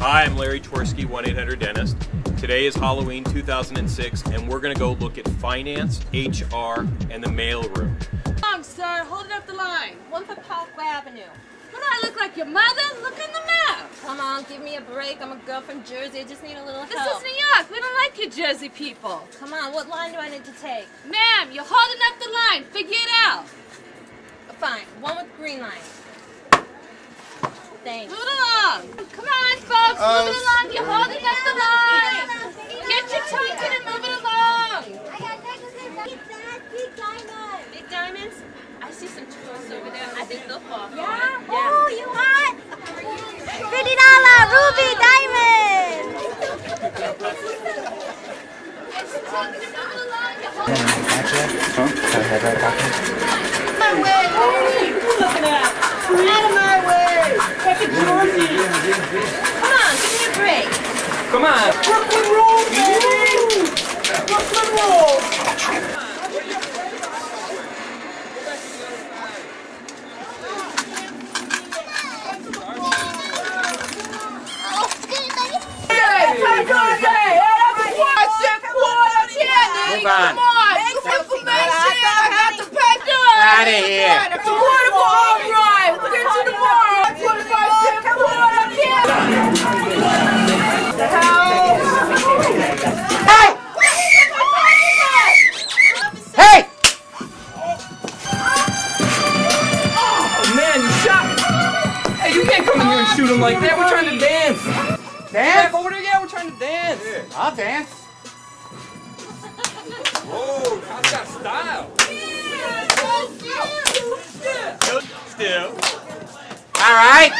Hi, I'm Larry Twersky, 1-800-DENTIST. Today is Halloween 2006, and we're going to go look at finance, HR, and the mailroom. Come on, sir. Hold it up the line. One for Parkway Avenue. What do I look like, your mother? Look on the map. Come on, give me a break. I'm a girl from Jersey. I just need a little This help. This is New York. We don't like you Jersey people. Come on, what line do I need to take? Ma'am, you're holding up the line. Figure it out. Fine, one with green line. Thanks. Move it along. Move it along. You're holding up the line. Get your token and move it along. Big diamonds? I see some tourists over there. I think they'll fall for Yeah? Oh, you want? Fifty dollar ruby diamond. Get your token and move it along. You're holding my way! Hey, what you looking at? Out of my way! Take it, Georgie! Come on, give me a break. Come on! Brooklyn roll, baby! Brooklyn roll! Move on. Come on! Information! I got the paper! Out of here. It's a wonderful all right! Let's get to tomorrow! 25 cent quarter! The hell? Hey! Oh man, you shot me! Hey, you can't come in here and shoot him like that. We're trying to dance. Back Dance? over there, yeah, we're trying to dance. I'll dance. Whoa, how's that style? Still. All right.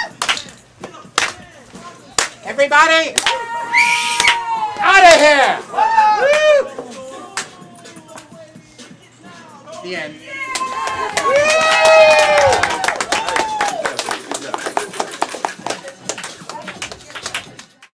Everybody, out of here. Woo! The end.